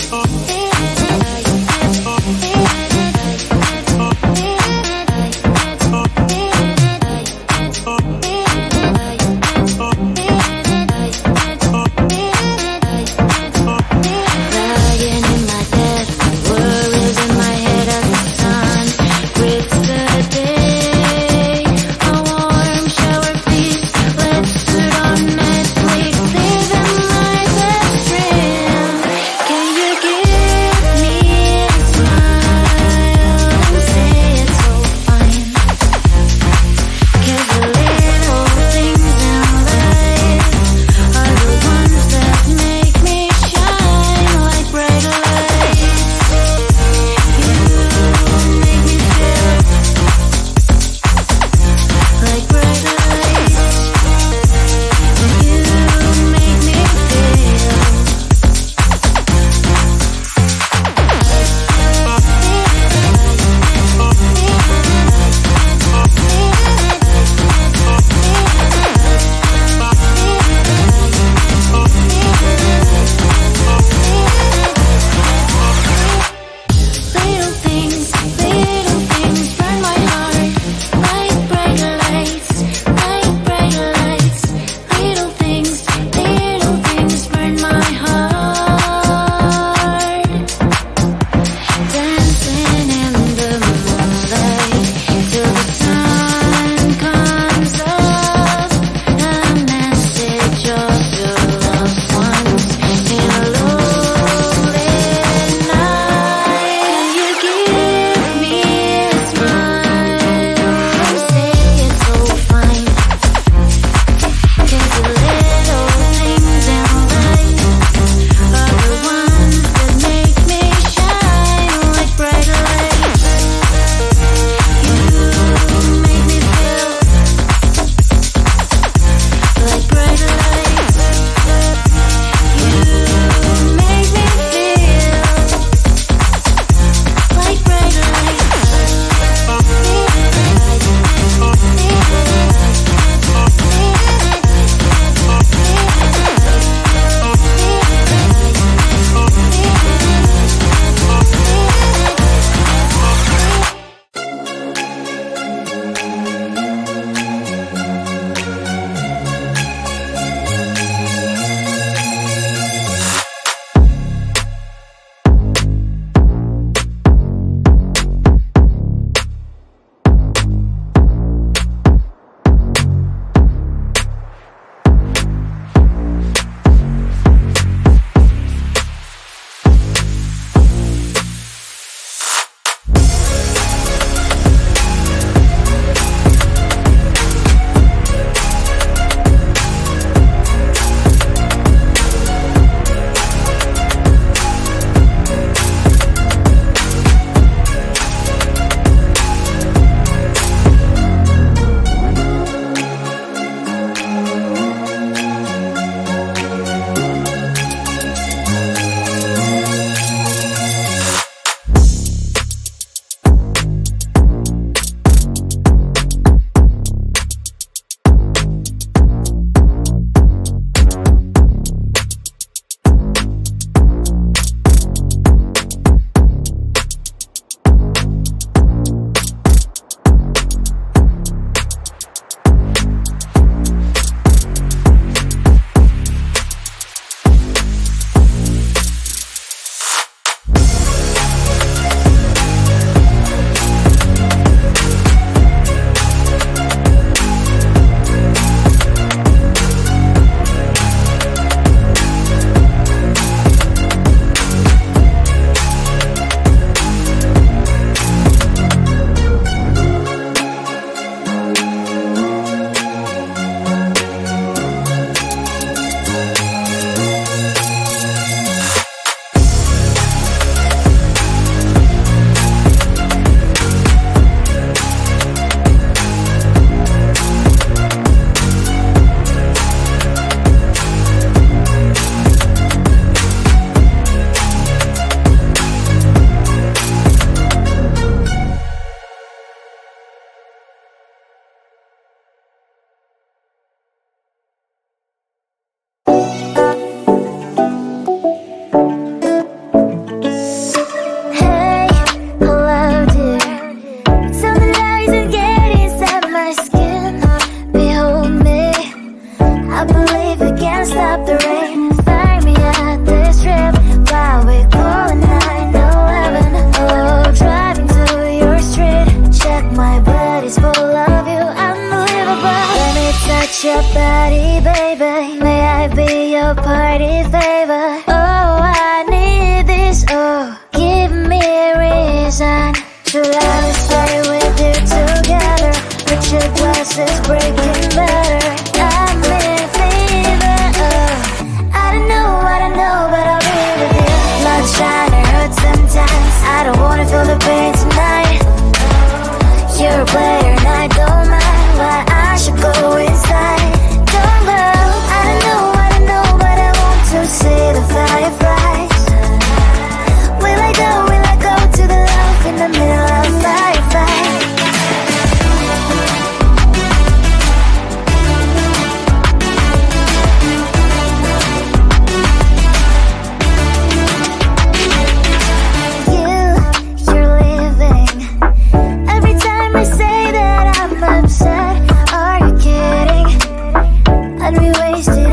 Can the rain. Find me at this While we're 911 Oh, driving to your street. Check my body's full of you Let me touch your body, baby. May I be your party favor? Oh, I need this, oh. Give me a reason To let stay with you together. Put your glasses We wasted